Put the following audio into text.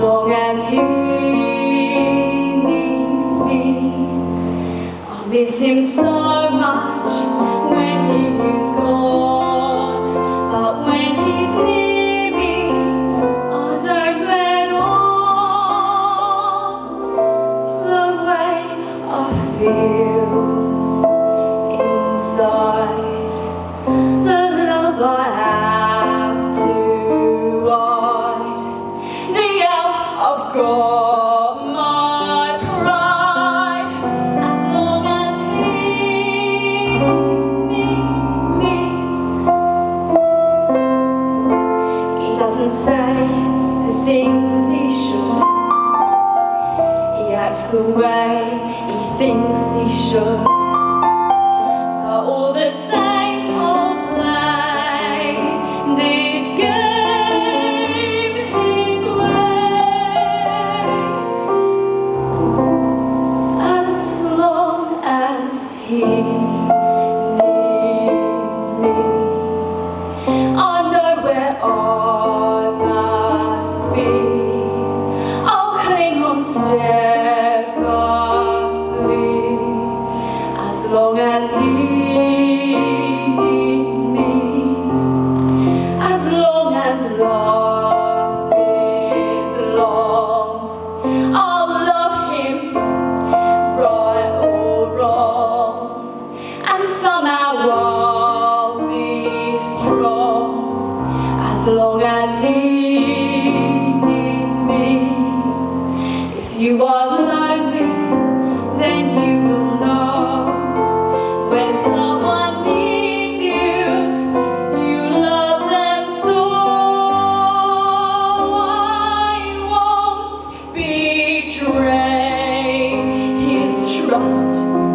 long as he needs me. I'll miss him so much when he's gone, but when he's near me, I don't let on. The way I feel things he should. He acts the way he thinks he should. Steadfastly as long as He needs me. As long as life is long, I'll love Him right or wrong, and somehow I'll be strong as long as you are lonely, then you will know when someone needs you, you love them so. I won't betray his trust